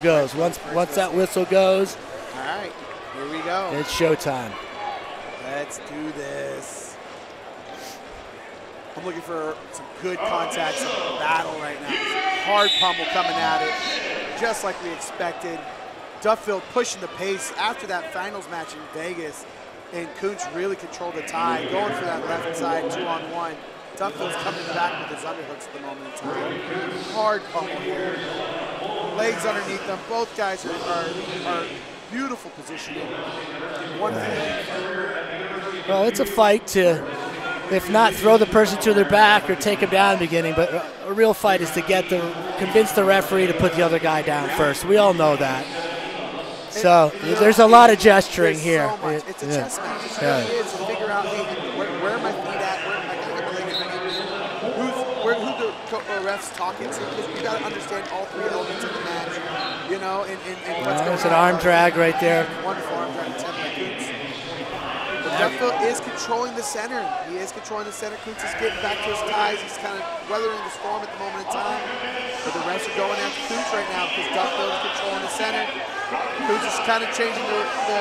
goes. Once once that whistle goes, All right, here we go. it's showtime. Let's do this. I'm looking for some good contact, some battle right now. Hard pummel coming at it, just like we expected. Duffield pushing the pace after that finals match in Vegas, and Koontz really controlled the tie, going for that left side two on one. Duffield's coming back with his underhooks at the moment in time. Hard pummel here. Legs underneath them. Both guys are, are, are beautiful positioning. One Well, it's a fight to, if not throw the person to their back or take them down in the beginning, but a- real fight is to get the convince the referee to put the other guy down first. We all know that. So there's a lot of gesturing here. So. It- It's a yeah. chess match. It Yeah. to figure out, hey, where, where are my feet at? Where am I going to get my leg? Am I gonna- Who's, where, who the refs talking to? Because you got to understand all three elements of the match, you know, and, and, and what's Well, going There's an on. arm drag right there. Wonderful arm drag attempt by Koontz. But Duffield is controlling the center. He is controlling the center. Koontz is getting back to his ties. He's kind of weathering the storm at the moment in time. But the refs are going after Koontz right now because Duffield is controlling the center. Koontz is kind of changing the, the,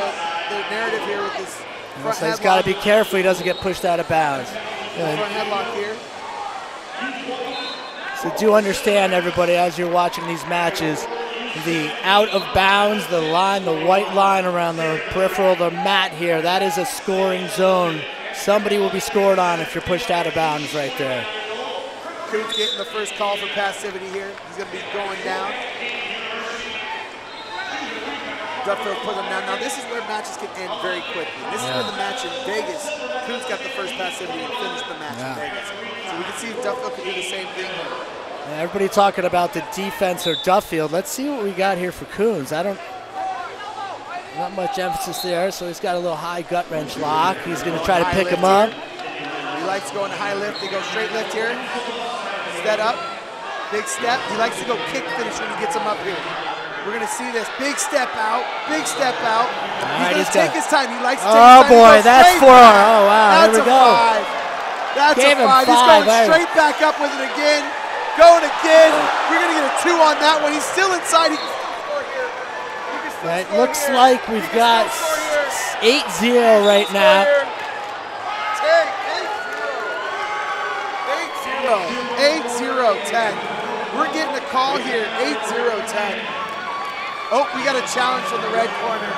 the narrative here with this front So he's got to be careful he doesn't get pushed out of bounds. Front headlock here. So do understand, everybody, as you're watching these matches, the out of bounds, the line, the white line around the peripheral, the mat here, that is a scoring zone. Somebody will be scored on if you're pushed out of bounds right there. Koontz getting the first call for passivity here. He's going to be going down. Duffield put him down. Now this is where matches can end very quickly. This is where the match in Vegas, Koontz got the first passivity and finished the match Yeah. in Vegas. So we can see if Duffield can do the same thing here. And everybody talking about the defense or Duffield. Let's see what we got here for Koontz. I don't. Not much emphasis there, so he's got a little high gut wrench lock. He's going to try to pick him up. here. He likes going high lift. He goes straight lift here. Step up. Big step. He likes to go kick finish when he gets him up here. We're going to see this. Big step out. Big step out. he's right, going to take got- his time. He likes to oh, take Oh, his time. Boy, that's four. back. Oh, wow, That's here we a go. five. That's Gave a him five. He's going right. straight back up with it again. Going again. We're going to get a two on that one. He's still inside. He can still score here. He can still It looks here. like we've got still 8 0 right now. Ten, eight, zero. Eight, zero, 10. We're getting a call here, 8-0-10. Oh, we got a challenge from the red corner.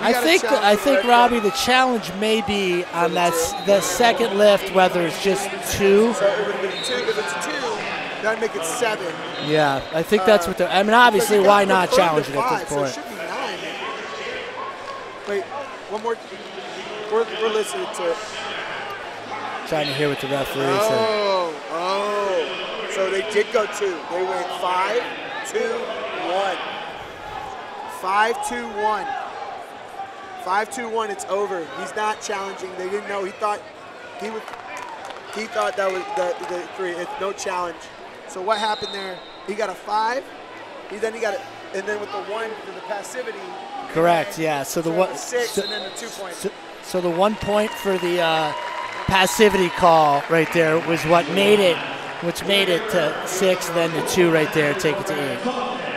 We I think I think Robbie, corner. the challenge may be on that the second lift, whether it's just two. So it would have been two. If it's two, that'd make it seven. Yeah, I think uh, that's what they're. I mean, obviously, why not challenge it at this So it point? should be nine. Wait, one more. We're, we're listening to. it. Trying to hear what the referee said. Oh, oh. So they did go two. They went five, two, one. Five, two, one. Five, two, one. It's over. He's not challenging. They didn't know. He thought he would. He thought that was the, the three. It's no challenge. So what happened there? He got a five. He then he got it, and then with the one for the passivity. Correct. Yeah. So the one. six, So, and then the two points. so, so the one point for the uh, passivity call right there was what made it, which made it to six, then the two right there, take it to eight.